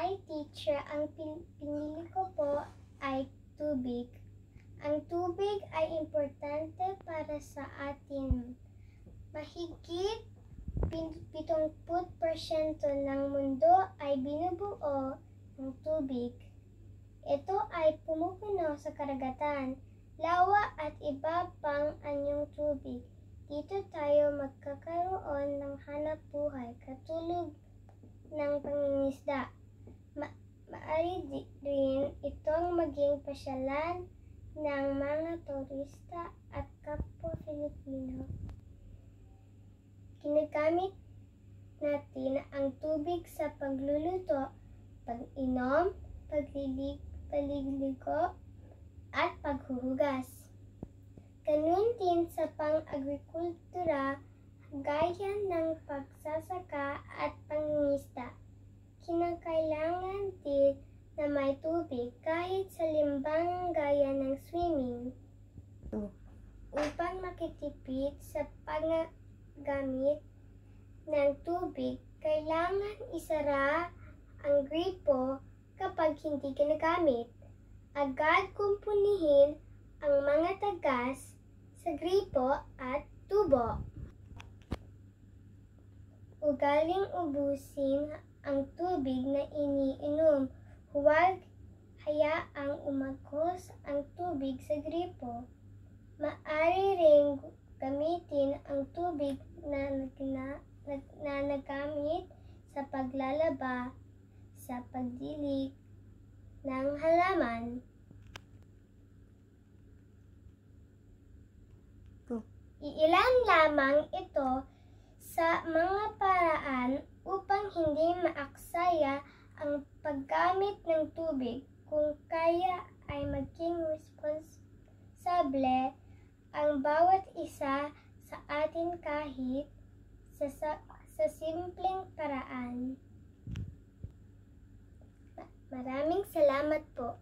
Hi, teacher. Ang pin- pinili ko po ay tubig. Ang tubig ay importante para sa atin. Mahigit pin- 70% ng mundo ay binubuo ng tubig. Ito ay pumupuno sa karagatan, lawa at iba pang anyong tubig. Dito tayo magkakaroon ng hanap buhay katulog ng pangingisda. Itong maging pasyalan ng mga turista at kapwa Filipino. Ginagamit natin ang tubig sa pagluluto, pag-inom, paglilig, paliligo, at paghuhugas. Ganun din sa pang-agrikultura, gaya ng pagsasaka at pangingisda. Kinakailangan din na may tubig kahit sa limbang gaya ng swimming. Upang makitipid sa paggamit ng tubig, kailangan isara ang gripo kapag hindi ginagamit. Agad kumpunihin ang mga tagas sa gripo at tubo. Ugaling ubusin ang tubig na iniinom. Hayaang umagos ang tubig sa gripo. Maari ring gamitin ang tubig na, nagna- nag- na nagamit sa paglalaba, sa pagdilig ng halaman. Iilan lamang ito sa mga paraan upang hindi maaksaya ang paggamit ng tubig kung kaya ay maging responsable ang bawat isa sa atin kahit sa, sa, sa simpleng paraan. Maraming salamat po.